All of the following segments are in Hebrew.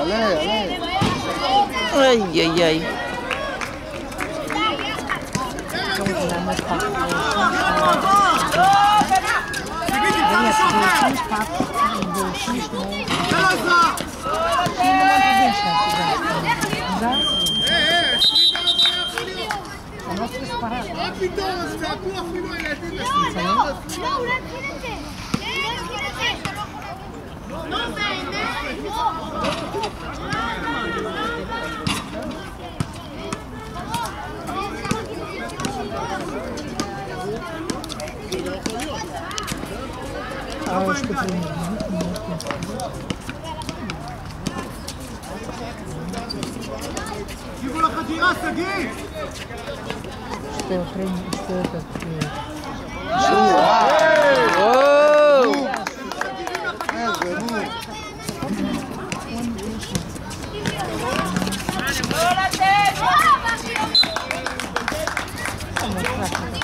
Allez, allez. Aïe, aïe, aïe. אפשר מישהו אחר! תן לו עזרה! Да? אה, אה, 24 לא יכול להיות! У нас есть парад. מה פתאום, אז צעקו אפילו הילדים לא, הוא לא התחיל את זה. הוא לא התחיל את זה. לא, בעיניים, לא. А что ты תקשיבו לחדירה, שגיא! Что хрень, что это?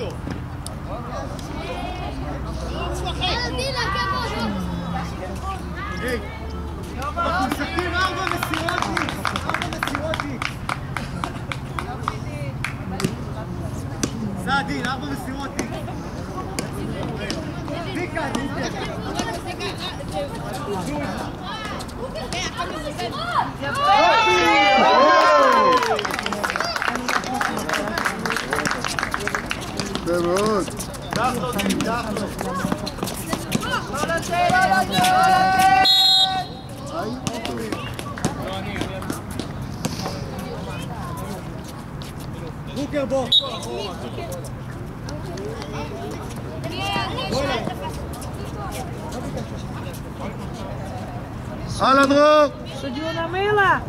איקס! סעדין, ארבע מסירות איקס! צביקה, Bucambo! Aladro! Sediona Mela!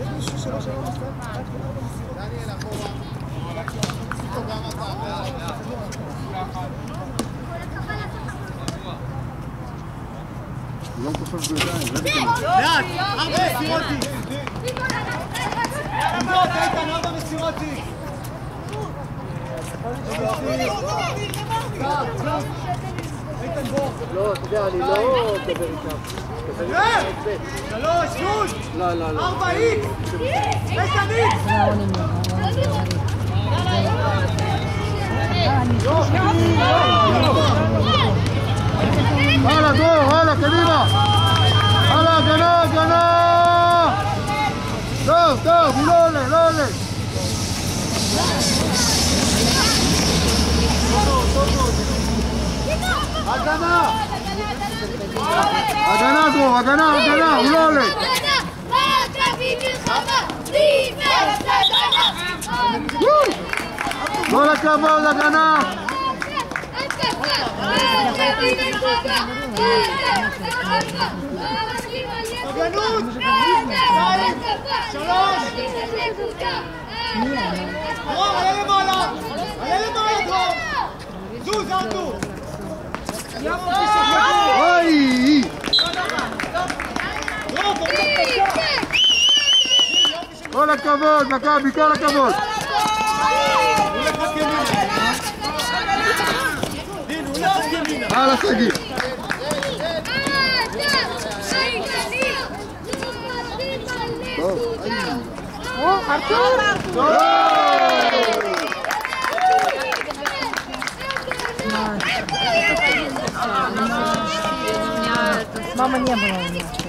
Ol Jom poszło w górę. Tak, ale siroty! Złotaj panowa bez siroty! לא, אתה יודע, אני לא מדבר איתם. שלוש, שלוש! לא, לא, לא. ארבע איקס! עשר איקס! יאללה, דרור! הגנה! הגנה דרור, הגנה, הגנה, הוא לא עולה. כל הכבוד, הגנה. הגנות! שלוש! דרור, עלה למעלה! כל הכבוד, מכבי, כל הכבוד. הוא לחץ ימינה. דין, הוא לחץ ימינה. הלאה, שגיא. טוב, או, ארתור! Мама не была у меня.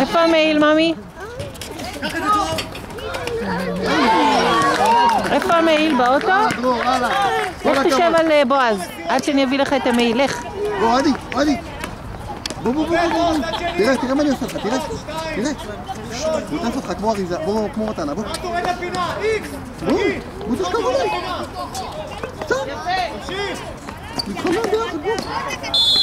איפה המעיל, ממי? איפה המעיל באוטו? לך תשב על אה, בועז, עד שאני אביא לך את המעיל, לך. בוא. בוא, בוא, בוא. תראה, תראה מה אני עושה לך, תראה. תראה. הוא טס אותך כמו אריזה, בוא, כמו מתנה, בוא. תורד לפינה, איקס! בוא, בוא תשכב עליי. קצת, תמשיך! נתחמם ביחד, בוא.